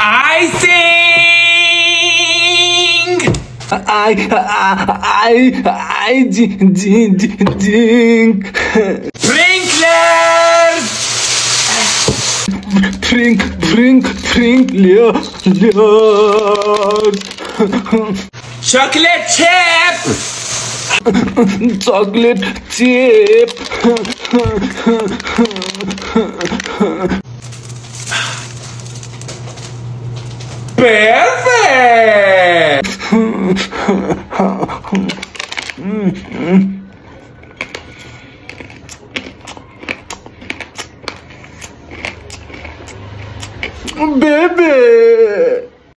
Icing! I I I ding ding ding Sprinklers! Drink drink drink Leo Leo Chocolate chip! chocolate chip Perfect! Bebê!